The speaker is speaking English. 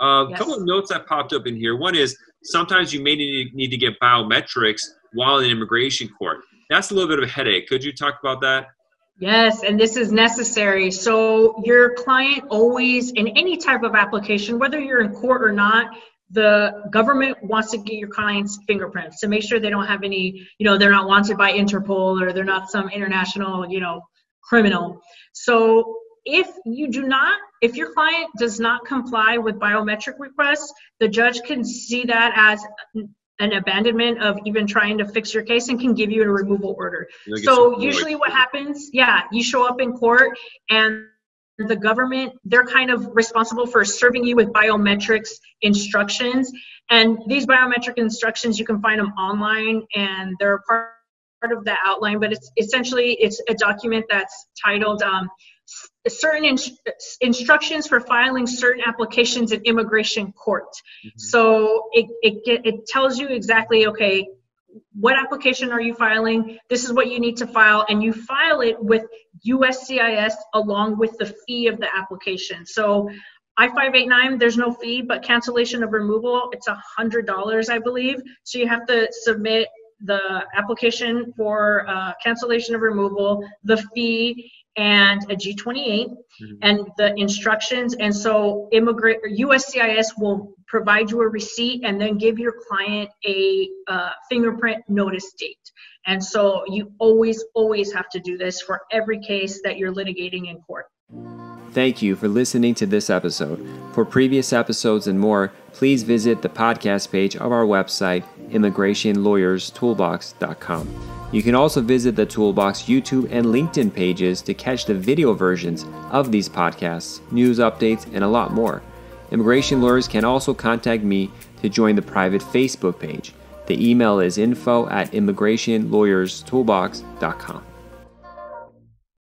A yes. couple of notes that popped up in here. One is sometimes you may need to get biometrics while in immigration court. That's a little bit of a headache. Could you talk about that? Yes, and this is necessary. So your client always, in any type of application, whether you're in court or not, the government wants to get your client's fingerprints to make sure they don't have any, you know, they're not wanted by Interpol or they're not some international, you know, criminal. So if you do not, if your client does not comply with biometric requests, the judge can see that as an abandonment of even trying to fix your case and can give you a removal order. So usually what happens, yeah, you show up in court and the government, they're kind of responsible for serving you with biometrics instructions. And these biometric instructions, you can find them online and they're part of the outline, but it's essentially, it's a document that's titled um, certain in- instructions for filing certain applications in immigration court. Mm-hmm. So it, it, it tells you exactly, okay, what application are you filing? This is what you need to file, and you file it with USCIS along with the fee of the application. So I-589, there's no fee, but cancellation of removal, it's a $100, I believe. So you have to submit the application for uh, cancellation of removal, the fee, and a G28 mm-hmm. and the instructions. And so immigrant USCIS will provide you a receipt and then give your client a uh, fingerprint notice date. And so you always, always have to do this for every case that you're litigating in court. Thank you for listening to this episode. For previous episodes and more, please visit the podcast page of our website, immigrationlawyerstoolbox.com. You can also visit the Toolbox YouTube and LinkedIn pages to catch the video versions of these podcasts, news updates, and a lot more. Immigration lawyers can also contact me to join the private Facebook page. The email is info at immigrationlawyerstoolbox.com.